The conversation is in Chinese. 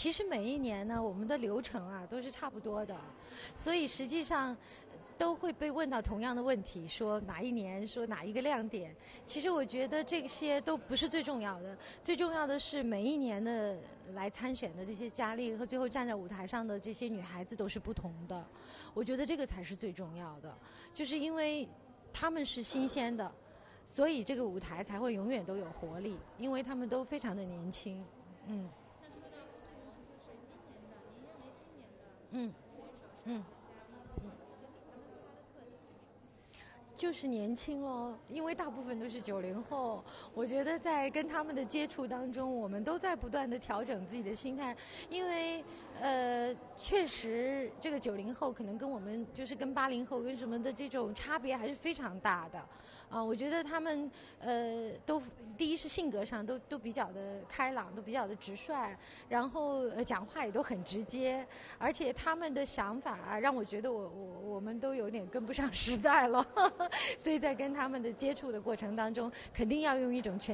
其实每一年呢，我们的流程啊都是差不多的，所以实际上都会被问到同样的问题，说哪一年，说哪一个亮点。其实我觉得这些都不是最重要的，最重要的是每一年的来参选的这些佳丽和最后站在舞台上的这些女孩子都是不同的。我觉得这个才是最重要的，就是因为她们是新鲜的，所以这个舞台才会永远都有活力，因为她们都非常的年轻，嗯。嗯，嗯，嗯，就是年轻喽，因为大部分都是九零后。我觉得在跟他们的接触当中，我们都在不断的调整自己的心态，因为呃，确实这个九零后可能跟我们就是跟八零后跟什么的这种差别还是非常大的。啊，我觉得他们呃都是性格上都都比较的开朗，都比较的直率，然后呃讲话也都很直接，而且他们的想法让我觉得我我我们都有点跟不上时代了，所以在跟他们的接触的过程当中，肯定要用一种全。